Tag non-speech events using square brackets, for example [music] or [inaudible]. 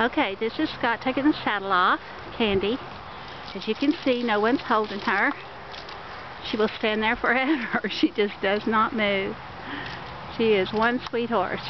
Okay, this is Scott taking the saddle off. Candy. As you can see, no one's holding her. She will stand there forever. [laughs] She just does not move. She is one sweet horse.